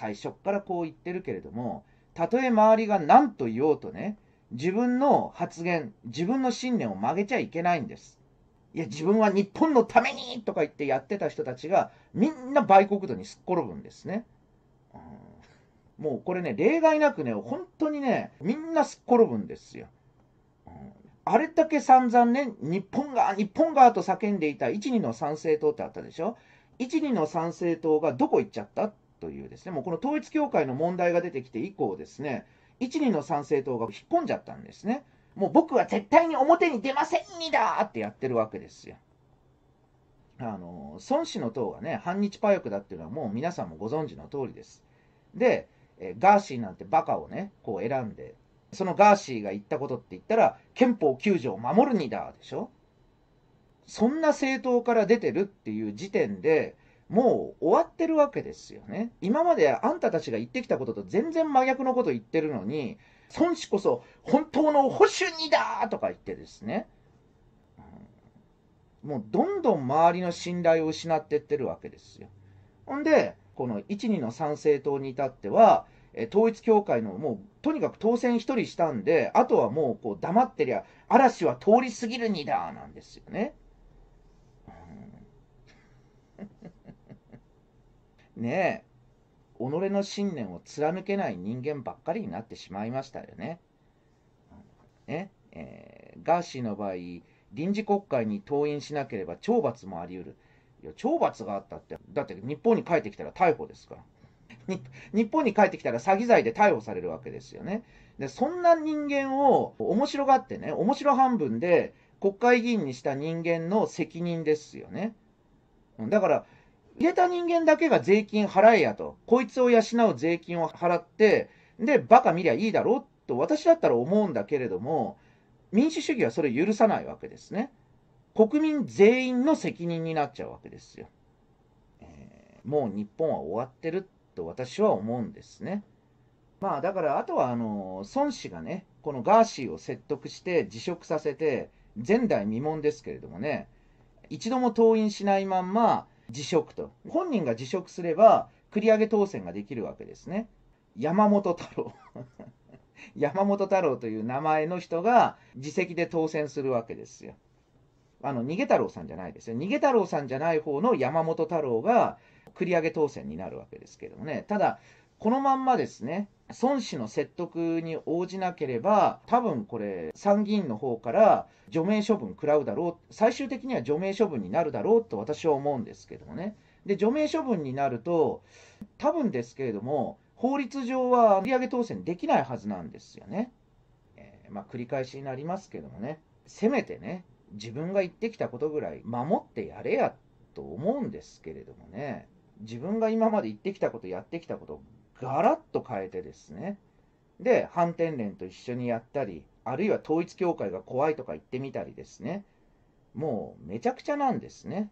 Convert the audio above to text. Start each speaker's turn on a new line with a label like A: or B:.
A: 最初からこう言ってるけれども、たとえ周りが何と言おうとね、自分の発言、自分の信念を曲げちゃいけないんです。いや、自分は日本のためにとか言ってやってた人たちが、みんな売国土にすっ転ぶんですね。うん、もうこれね、例外なくね、本当にね、みんなすっ転ぶんですよ。うん、あれだけ散々ね、日本が、日本がと叫んでいた一二の参政党ってあったでしょ？一二の参政党がどこ行っちゃった？というですね、もうこの統一教会の問題が出てきて以降ですね、一二の参政党が引っ込んじゃったんですね。もう僕は絶対に表に出ませんにだってやってるわけですよ。あの、孫子の党がね、反日パイクだっていうのはもう皆さんもご存知の通りです。で、えガーシーなんてバカをね、こう選んで、そのガーシーが言ったことって言ったら、憲法9条を守るにだでしょそんな政党から出てるっていう時点で、もう終わってるわけですよね。今まであんたたちが言ってきたことと全然真逆のこと言ってるのに、孫子こそ本当の保守にだとか言ってですね、もうどんどん周りの信頼を失ってってるわけですよ。ほんで、この1、2の参政党に至っては、統一教会のもうとにかく当選1人したんで、あとはもうこう黙ってりゃ、嵐は通り過ぎるにだなんですよね。ねえ。己の信念を貫けない人間ばっかりになってしまいましたよね。ねえー、ガーシーの場合、臨時国会に登院しなければ懲罰もあり得る。いや、懲罰があったって、だって日本に帰ってきたら逮捕ですから。日本に帰ってきたら詐欺罪で逮捕されるわけですよね。で、そんな人間を面白がってね、面白半分で国会議員にした人間の責任ですよね。だから、入れた人間だけが税金払えやと。こいつを養う税金を払って、で、バカ見りゃいいだろうと私だったら思うんだけれども、民主主義はそれ許さないわけですね。国民全員の責任になっちゃうわけですよ。えー、もう日本は終わってると私は思うんですね。まあだからあとはあの孫子がね、このガーシーを説得して辞職させて前代未聞ですけれどもね、一度も登院しないまんま辞職と。本人が辞職すれば、繰り上げ当選ができるわけですね。山本太郎 山本太郎という名前の人が自責で当選するわけですよ。あの、逃げ太郎さんじゃないですよ。逃げ太郎さんじゃない方の山本太郎が繰り上げ当選になるわけですけどもね。ただ、このまんまですね、孫子の説得に応じなければ、多分これ、参議院の方から除名処分食らうだろう、最終的には除名処分になるだろうと私は思うんですけどもね。で、除名処分になると、多分ですけれども、法律上は売上当選できないはずなんですよね。えー、まあ、繰り返しになりますけどもね、せめてね、自分が言ってきたことぐらい守ってやれやと思うんですけれどもね、自分が今まで言ってきたこと、やってきたこと、ガラッと変えてですね、で、反転連と一緒にやったり、あるいは統一教会が怖いとか言ってみたりですね、もうめちゃくちゃなんですね。